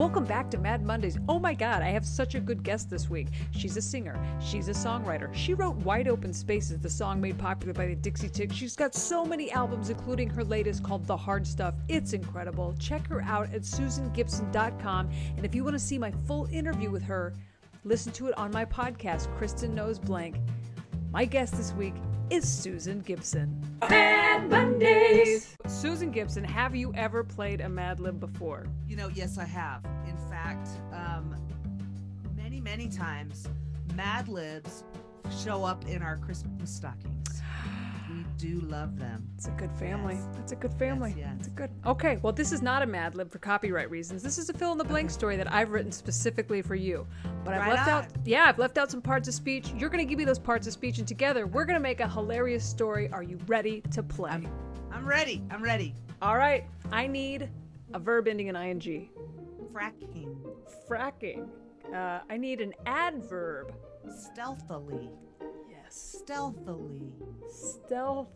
Welcome back to Mad Mondays. Oh my god, I have such a good guest this week. She's a singer, she's a songwriter. She wrote Wide Open Spaces, the song made popular by the Dixie Chicks. She's got so many albums, including her latest called The Hard Stuff. It's incredible. Check her out at susangibson.com. And if you want to see my full interview with her, listen to it on my podcast, Kristin Knows Blank. My guest this week is Susan Gibson. Mad Mondays! Susan Gibson, have you ever played a Mad Lib before? You know, yes, I have. In fact, um, many, many times, Mad Libs show up in our Christmas stockings. Do love them. It's a good family. Yes. It's a good family. Yes, yes. It's a good. Okay, well, this is not a Mad Lib for copyright reasons. This is a fill in the blank story that I've written specifically for you. But I've Right left out, yeah, I've left out some parts of speech. You're gonna give me those parts of speech, and together we're gonna make a hilarious story. Are you ready to play? I'm ready. I'm ready. All right, I need a verb ending in ing. Fracking Fracking. Uh, I need an adverb. stealthily. Stealthily. Stealthily.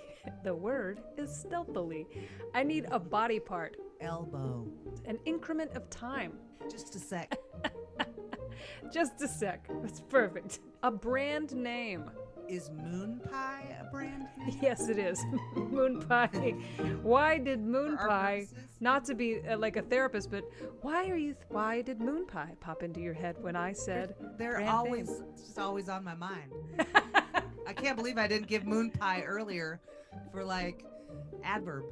The word is stealthily. I need a body part. Elbow. An increment of time. Just a sec. Just a sec. That's perfect. A brand name. Is Moon Pie a brand name? Yes, it is. Moon pie. Why did moon pie, not to be uh, like a therapist, but why are you? why did moon pie pop into your head when I said They're brand always name? just always on my mind. I can't believe I didn't give Moon Pie earlier for like adverb.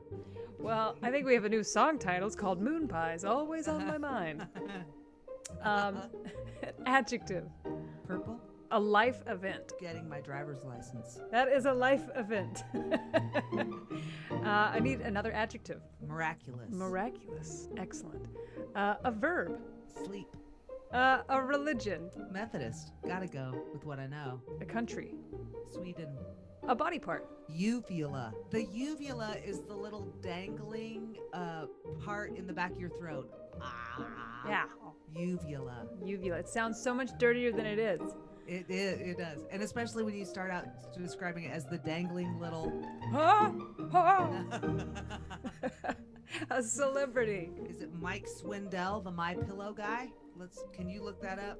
Well, I think we have a new song title. It's called Moon Pies. Always on my mind. Um, adjective. Purple. A life event. Getting my driver's license. That is a life event. uh, I need another adjective. Miraculous. Miraculous. Excellent. Uh, a verb. Sleep. Uh, a religion. Methodist. Gotta go with what I know. A country. Sweden. A body part. Uvula. The uvula is the little dangling uh, part in the back of your throat. Ah. Yeah. Uvula. Uvula. It sounds so much dirtier than it is. It, it, it does. And especially when you start out describing it as the dangling little. Ah, ah. a celebrity. Is it Mike Swindell, the My Pillow guy? Let's. Can you look that up?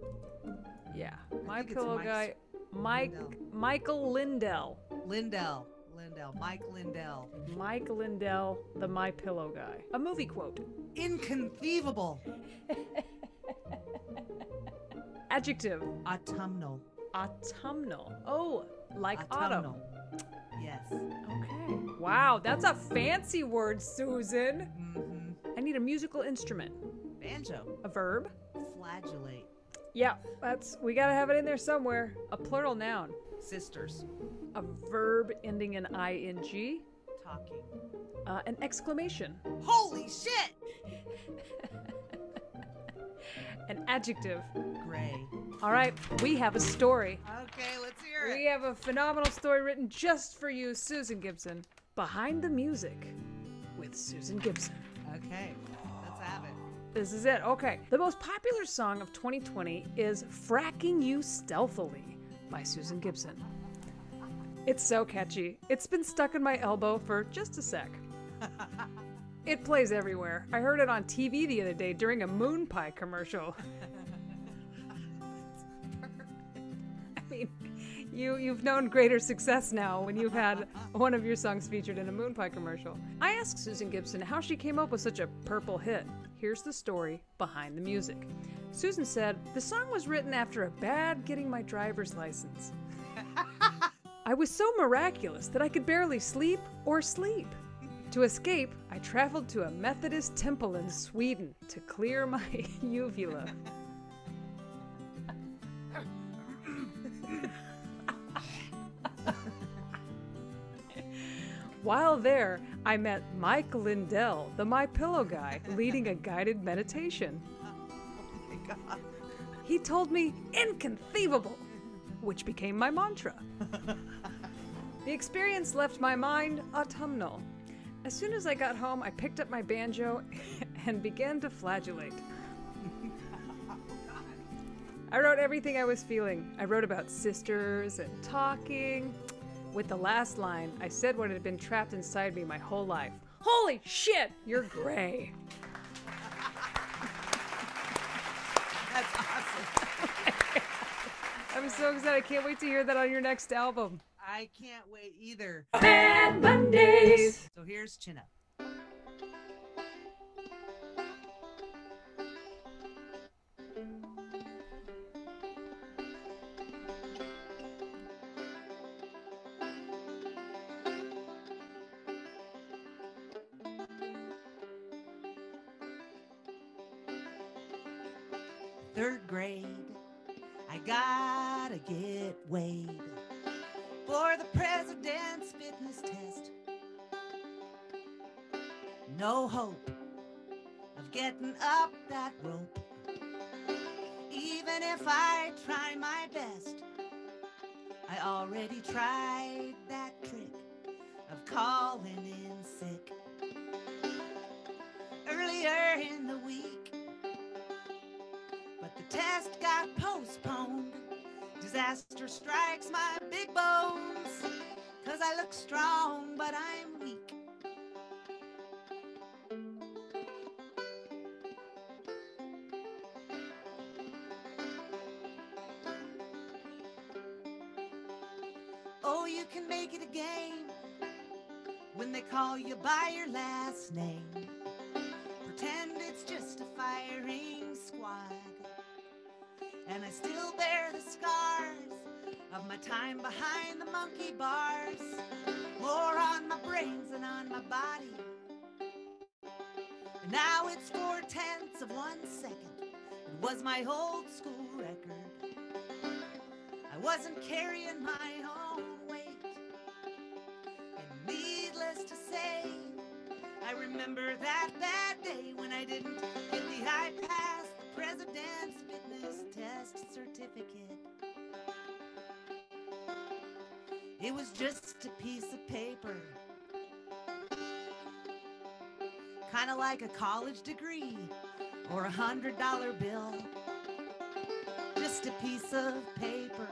Yeah. My pillow Mike guy. Mike. Lindell. Michael Lindell. Lindell. Lindell. Mike Lindell. Mike Lindell, the My Pillow guy. A movie quote. Inconceivable. Adjective. Autumnal. Autumnal. Oh, like autumn. Autumnal. Yes. Okay. Wow, that's a fancy word, Susan. Mm-hmm. I need a musical instrument. Banjo. A verb. Flagellate. Yeah, that's we gotta have it in there somewhere. A plural noun. Sisters. A verb ending in ing. Talking. Uh, an exclamation. Holy shit! An adjective. Gray. All right, we have a story. Okay, let's hear it. We have a phenomenal story written just for you, Susan Gibson. Behind the music with Susan Gibson. Okay, let's have it. This is it. Okay. The most popular song of 2020 is Fracking You Stealthily by Susan Gibson. It's so catchy. It's been stuck in my elbow for just a sec. It plays everywhere. I heard it on TV the other day during a moon pie commercial. I mean, you you've known greater success now when you've had one of your songs featured in a moon pie commercial. I asked Susan Gibson how she came up with such a purple hit. Here's the story behind the music. Susan said, "The song was written after a bad getting my driver's license. I was so miraculous that I could barely sleep or sleep. To escape, I traveled to a Methodist temple in Sweden to clear my uvula. While there, I met Mike Lindell, the My Pillow guy, leading a guided meditation. He told me inconceivable, which became my mantra. the experience left my mind autumnal. As soon as I got home, I picked up my banjo and began to flagellate. I wrote everything I was feeling. I wrote about sisters and talking. With the last line, I said what had been trapped inside me my whole life Holy shit, you're gray. That's awesome. I'm so excited. I can't wait to hear that on your next album. I can't wait either. Mad Mondays. So here's Chin Up. Third grade, I gotta get weighed for the president's fitness test. No hope of getting up that rope. Even if I try my best, I already tried that trick of calling in sick earlier in the week. But the test got postponed. Disaster strikes my big bones. Cause I look strong, but I'm weak. Oh, you can make it a game when they call you by your last name. Pretend it's just a firing squad. And I still bear the scars of my time behind the monkey bars. More on my brains than on my body. And now it's four tenths of one second. It was my old school record. I wasn't carrying my own weight. And needless to say, I remember that bad day when I didn't get the high pass, the president's fitness test certificate. It was just a piece of paper, kind of like a college degree or a hundred dollar bill. Just a piece of paper.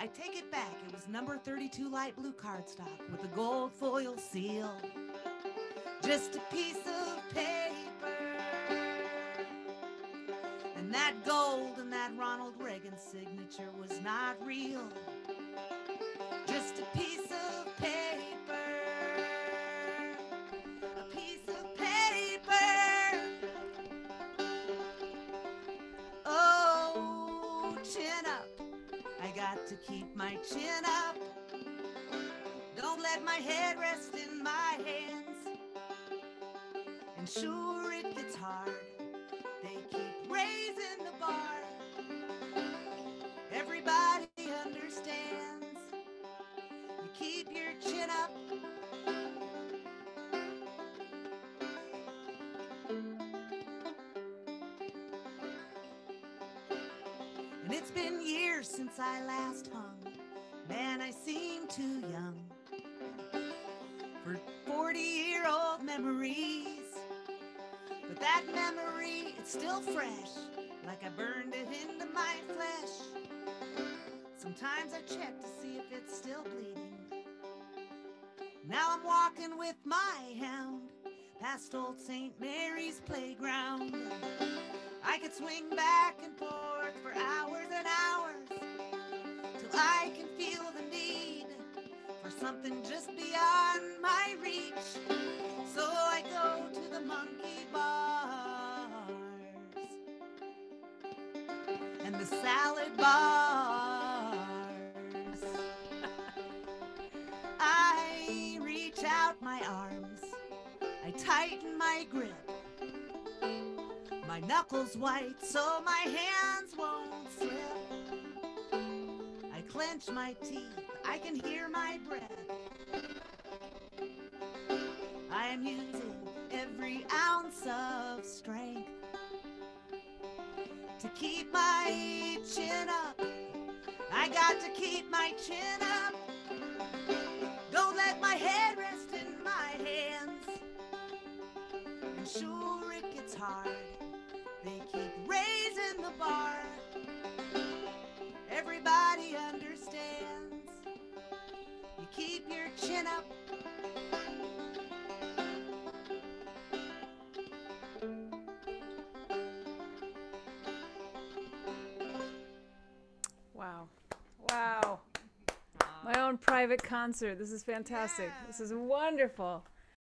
I take it back. It was number 32 light blue cardstock with a gold foil seal. Just a piece of paper. That gold and that Ronald Reagan signature was not real. Just a piece of paper. A piece of paper. Oh, chin up. I got to keep my chin up. Don't let my head rest in my hands. And sure, it gets hard. They keep raising the bar. Everybody understands. You keep your chin up. And it's been years since I last hung. Man, I seem too young for 40 year old memories. But that memory, it's still fresh, like I burned it into my flesh. Sometimes I check to see if it's still bleeding. Now I'm walking with my hound past old St. Mary's playground. I could swing back and forth for hours and hours till I can feel the need for something just beyond my the salad bars. I reach out my arms, I tighten my grip. My knuckles white so my hands won't slip. I clench my teeth, I can hear my breath. I am using every ounce of strength to keep my chin up. I got to keep my chin up. Don't let my head rest in my hands. And sure, it gets hard. They keep raising the bar. Own private concert. This is fantastic. This is wonderful.